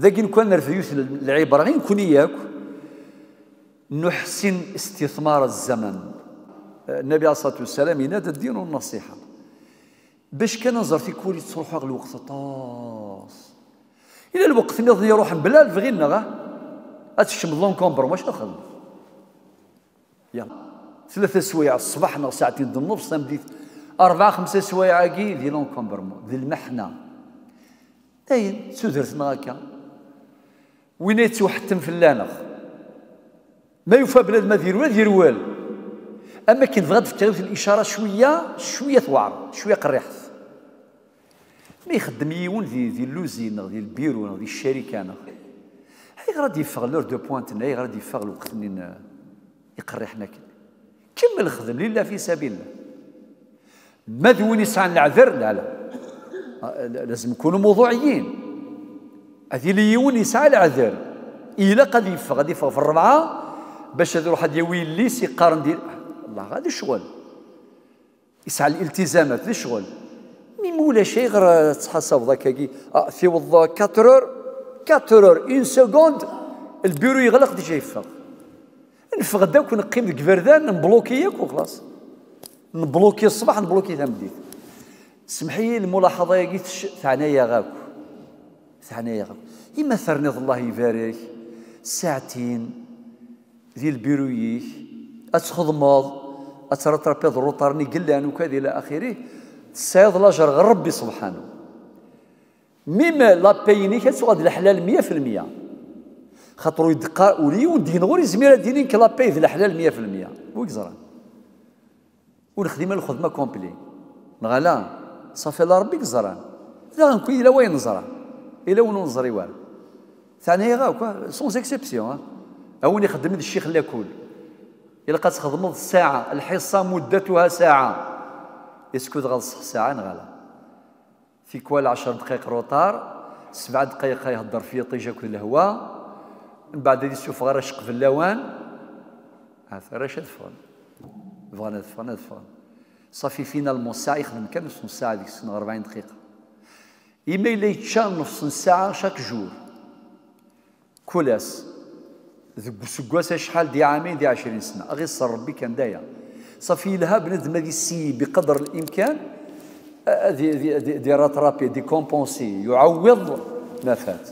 ذاك كان نرفيوث العبرة غير نكون إياك نحسن استثمار الزمن النبي عليه الصلاة والسلام ينادى الدين والنصيحة باش كان نظر في كوري تروح الوقت طاس إلى الوقت اللي يروح بلا بغينا غا أتشم لون كومبر واش نخدم يلا ثلاثة سوايع الصباح نغ ساعتين النص بديت أربعة خمسة سوايع كي دي لون كومبرمون ذي المحنة داين سودرتنا هكا وين يتوحتم في اللانغ. ما يوفى بلاد ما دير ولا دير والو. أما كي تبغى في الإشارة شوية شوية ثوار شوية قريحث ما يخدم يون ذي ذي اللوزين ذي البيرو ذي الشركة أنا. هاي غادي يفغ لور دو بوانت هاي غادي يفغ الوقت اللي يقرحنا كمل خدم لله في سبيل الله ما ذوين يسعى العذر؟ لا لا لازم نكونوا موضوعيين. هذه اللي يون يسعى العذر. إلى قد يفغ غادي يفغ في الربعة باش هذا واحد يوي اللي يقارن ديال الله غادي شغل. يسعى الالتزامات ذي شغل. مي مولا شيء غير تحسب ذاك كي في وضع 4 اور 4 اور اون سكوند البيرو يغلق ديجا يفغ نفغ داك ونقيم ديك فردان نبلوكي ياك وخلاص. نبلوكي الصباح نبلوكي تمديت سمحي الملاحظة يا ثعنايا غاك. ثعنايا إما ثرنيض الله يبارك ساعتين ذي البيرويك أتخدمض أترطربيض الروطارني قلان وكذا إلى آخره. تسايض لاجر غير ربي سبحانه. ميما لا بيني كتغاد الحلال مية في المية. خاطرو يدقا ولي ودين غوري زميرة دينين كلا باي في الحلال مية في المية. ويكزران ونخدم الخدمة كومبلي. نغالا صافي لا ربي كزران لا غنكون إلا وين نزران وين نزري والو. ثاني غاو سون اكسبسيون أوني خدمت الشيخ لاكول إلا قد تخدمض ساعة الحصة مدتها ساعة. يسكت غلص ساعة نغالا في كوال عشر دقائق روطار سبع دقائق يهضر في طيجة كل الهواء من بعد يشوف غير شق في اللوان راش دفغن دفغن دفغن دفغن صافي فينا الموسع يخدم كان نص ساعة ديك السنة 40 دقيقة. إلا يتشان نص ساعة شاك جور. كولاس. ذوك سكواس شحال دي عامين دي عشرين سنة. أغي صار ربي كان دايا. صافي لها بنادم هذه السي بقدر الإمكان دي دي دي, دي راترابي دي كومبونسي يعوض ما فات